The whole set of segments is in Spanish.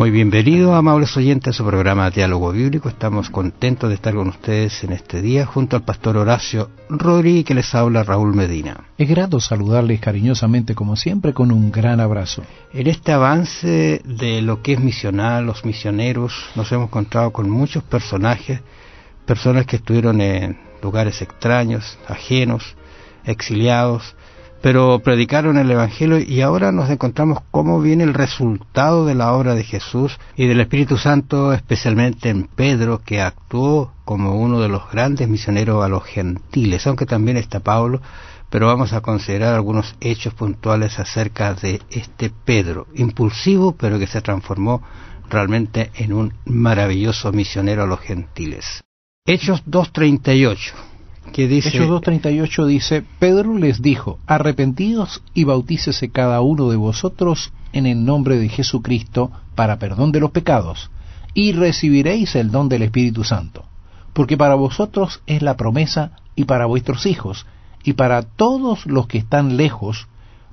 Muy bienvenido, amables oyentes, a su programa Diálogo Bíblico. Estamos contentos de estar con ustedes en este día junto al pastor Horacio Rodríguez que les habla Raúl Medina. Es grato saludarles cariñosamente como siempre con un gran abrazo. En este avance de lo que es misional, los misioneros, nos hemos encontrado con muchos personajes, personas que estuvieron en lugares extraños, ajenos, exiliados, pero predicaron el Evangelio y ahora nos encontramos cómo viene el resultado de la obra de Jesús y del Espíritu Santo, especialmente en Pedro, que actuó como uno de los grandes misioneros a los gentiles, aunque también está Pablo, pero vamos a considerar algunos hechos puntuales acerca de este Pedro, impulsivo, pero que se transformó realmente en un maravilloso misionero a los gentiles. Hechos 2.38 que dice... Hechos 2.38 dice, Pedro les dijo, arrepentidos y bautícese cada uno de vosotros en el nombre de Jesucristo para perdón de los pecados, y recibiréis el don del Espíritu Santo, porque para vosotros es la promesa y para vuestros hijos, y para todos los que están lejos,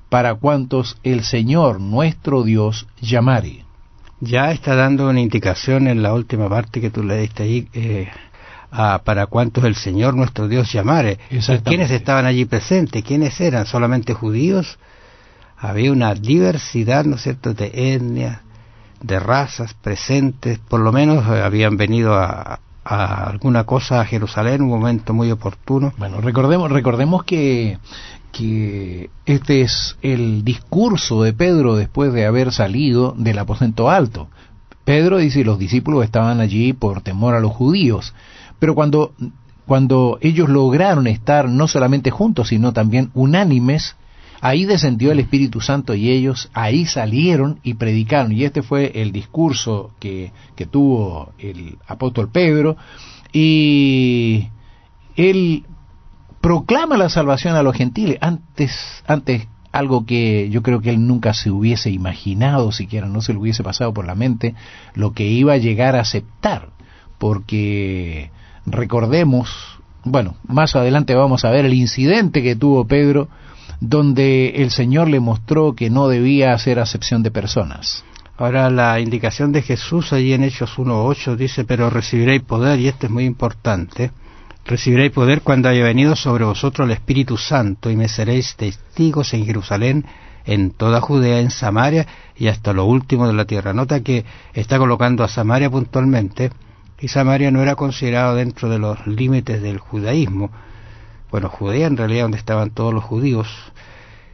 para cuantos el Señor nuestro Dios llamare. Ya está dando una indicación en la última parte que tú leíste ahí, eh, para cuantos el Señor nuestro Dios llamare. ¿Quiénes estaban allí presentes? ¿Quiénes eran? ¿Solamente judíos? Había una diversidad, ¿no es cierto?, de etnias, de razas presentes, por lo menos eh, habían venido a, alguna cosa a Jerusalén, un momento muy oportuno. Bueno, recordemos, recordemos que, que este es el discurso de Pedro después de haber salido del aposento alto. Pedro dice, los discípulos estaban allí por temor a los judíos. Pero cuando, cuando ellos lograron estar no solamente juntos, sino también unánimes, ahí descendió el Espíritu Santo y ellos ahí salieron y predicaron. Y este fue el discurso que, que tuvo el apóstol Pedro. Y él proclama la salvación a los gentiles. Antes, antes algo que yo creo que él nunca se hubiese imaginado, siquiera no se le hubiese pasado por la mente, lo que iba a llegar a aceptar, porque recordemos, bueno, más adelante vamos a ver el incidente que tuvo Pedro, donde el Señor le mostró que no debía hacer acepción de personas. Ahora la indicación de Jesús allí en Hechos 1.8 dice, pero recibiréis poder, y esto es muy importante, recibiréis poder cuando haya venido sobre vosotros el Espíritu Santo, y me seréis testigos en Jerusalén, en toda Judea, en Samaria, y hasta lo último de la tierra. Nota que está colocando a Samaria puntualmente, y Samaria no era considerado dentro de los límites del judaísmo. Bueno, Judea en realidad donde estaban todos los judíos.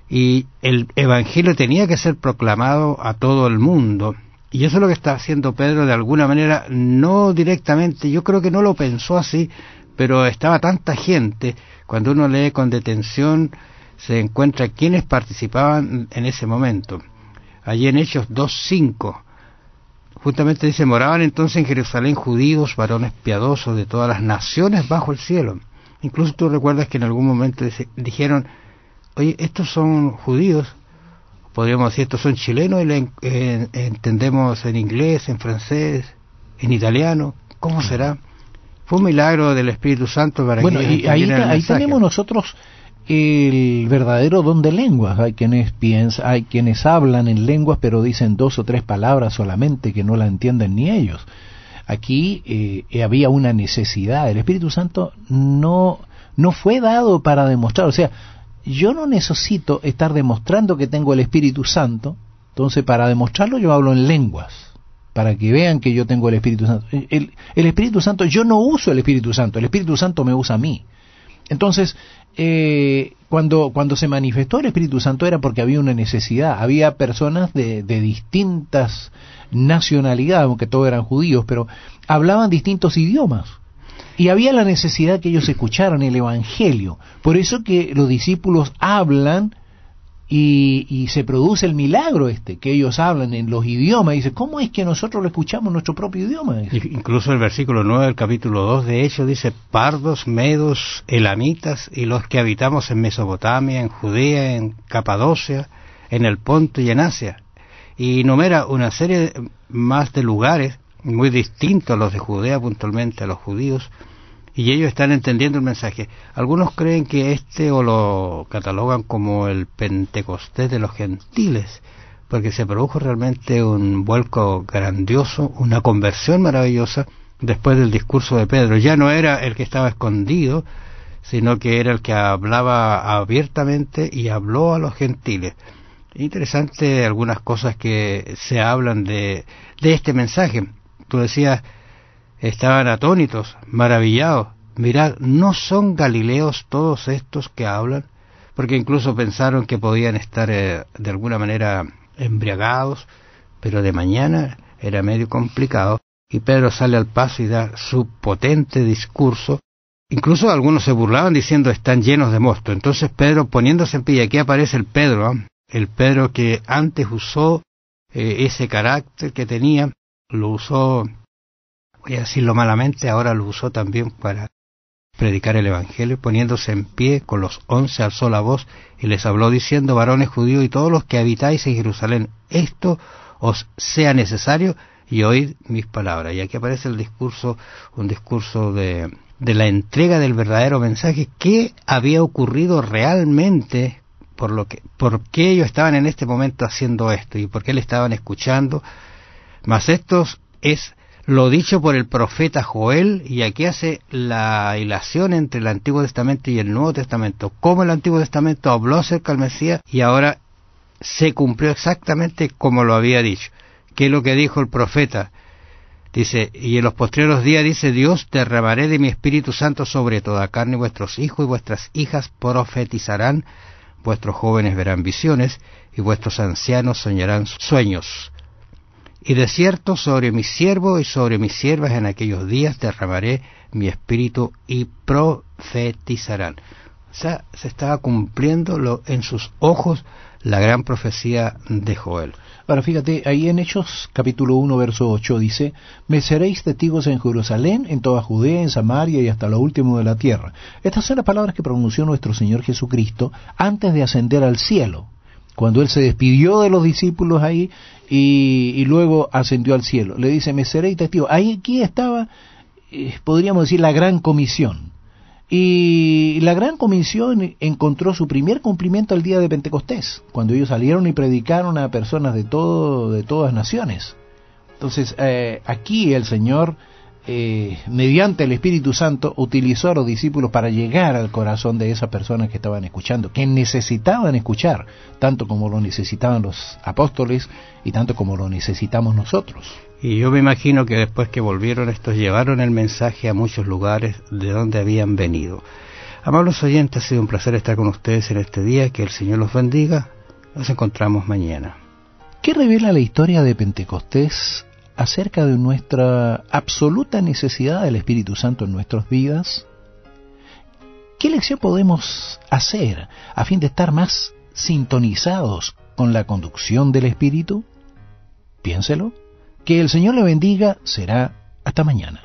Y el Evangelio tenía que ser proclamado a todo el mundo. Y eso es lo que está haciendo Pedro de alguna manera, no directamente, yo creo que no lo pensó así, pero estaba tanta gente, cuando uno lee con detención, se encuentra quienes participaban en ese momento. Allí en Hechos 2.5 Justamente dice, moraban entonces en Jerusalén judíos, varones piadosos de todas las naciones bajo el cielo. Incluso tú recuerdas que en algún momento dijeron, oye, estos son judíos, podríamos decir, estos son chilenos y le eh, entendemos en inglés, en francés, en italiano, ¿cómo será? Fue un milagro del Espíritu Santo para bueno, y ahí, ahí tenemos nosotros el verdadero don de lenguas. Hay quienes piensan, hay quienes hablan en lenguas pero dicen dos o tres palabras solamente que no la entienden ni ellos. Aquí eh, había una necesidad. El Espíritu Santo no no fue dado para demostrar. O sea, yo no necesito estar demostrando que tengo el Espíritu Santo. Entonces, para demostrarlo yo hablo en lenguas para que vean que yo tengo el Espíritu Santo. El, el, Espíritu Santo, yo no uso el Espíritu Santo, el Espíritu Santo me usa a mí. Entonces, eh, cuando, cuando se manifestó el Espíritu Santo era porque había una necesidad, había personas de, de distintas nacionalidades, aunque todos eran judíos, pero hablaban distintos idiomas. Y había la necesidad que ellos escucharan el Evangelio. Por eso que los discípulos hablan y, se produce el milagro este, que ellos hablan en los idiomas. Y dice, ¿cómo es que nosotros lo escuchamos nuestro propio idioma? Incluso el versículo 9 del capítulo 2 de Hechos dice, pardos, medos, elamitas y los que habitamos en Mesopotamia, en Judea, en Capadocia, en el Ponto y en Asia. Y numera una serie más de lugares muy distintos a los de Judea puntualmente, a los judíos, y ellos están entendiendo el mensaje. Algunos creen que este o lo catalogan como el Pentecostés de los gentiles, porque se produjo realmente un vuelco grandioso, una conversión maravillosa después del discurso de Pedro. Ya no era el que estaba escondido, sino que era el que hablaba abiertamente y habló a los gentiles. Interesante algunas cosas que se hablan de, de este mensaje. Tú decías, estaban atónitos, maravillados. Mirad, ¿no son galileos todos estos que hablan? Porque incluso pensaron que podían estar eh, de alguna manera embriagados, pero de mañana era medio complicado. Y Pedro sale al paso y da su potente discurso. Incluso algunos se burlaban diciendo están llenos de mosto. Entonces Pedro poniéndose en pie, aquí aparece el Pedro, ¿ah? el Pedro que antes usó eh, ese carácter que tenía, lo usó, voy a decirlo malamente, ahora lo usó también para predicar el Evangelio, poniéndose en pie con los once alzó la voz y les habló diciendo, varones judíos y todos los que habitáis en Jerusalén, esto os sea necesario y oíd mis palabras. Y aquí aparece el discurso, un discurso de, de la entrega del verdadero mensaje, qué había ocurrido realmente por lo que, por qué ellos estaban en este momento haciendo esto y por qué le estaban escuchando. Mas esto es lo dicho por el profeta Joel, y aquí hace la hilación entre el Antiguo Testamento y el Nuevo Testamento. Como el Antiguo Testamento habló acerca del Mesías y ahora se cumplió exactamente como lo había dicho. ¿Qué es lo que dijo el profeta? Dice, y en los postreros días dice Dios, derramaré de mi Espíritu Santo sobre toda carne, vuestros hijos y vuestras hijas profetizarán, vuestros jóvenes verán visiones, y vuestros ancianos soñarán sueños. Y de cierto sobre mi siervo y sobre mis siervas en aquellos días derramaré mi espíritu y profetizarán. O sea, se estaba cumpliendo lo, en sus ojos la gran profecía de Joel. Ahora fíjate, ahí en Hechos capítulo 1, verso 8 dice, Me seréis testigos en Jerusalén, en toda Judea, en Samaria y hasta lo último de la tierra. Estas son las palabras que pronunció nuestro Señor Jesucristo antes de ascender al cielo cuando él se despidió de los discípulos ahí y, luego ascendió al cielo. Le dice, me seré testigo. Ahí aquí estaba, eh, podríamos decir, la gran comisión. Y la gran comisión encontró su primer cumplimiento el día de Pentecostés, cuando ellos salieron y predicaron a personas de, todo, de todas naciones. Entonces, eh, aquí el Señor eh, mediante el Espíritu Santo, utilizó a los discípulos para llegar al corazón de esas personas que estaban escuchando, que necesitaban escuchar, tanto como lo necesitaban los apóstoles y tanto como lo necesitamos nosotros. Y yo me imagino que después que volvieron estos llevaron el mensaje a muchos lugares de donde habían venido. Amables oyentes, ha sido un placer estar con ustedes en este día, que el Señor los bendiga. Nos encontramos mañana. ¿Qué revela la historia de Pentecostés acerca de nuestra absoluta necesidad del Espíritu Santo en nuestras vidas? ¿Qué lección podemos hacer a fin de estar más sintonizados con la conducción del Espíritu? Piénselo. Que el Señor le bendiga será hasta mañana.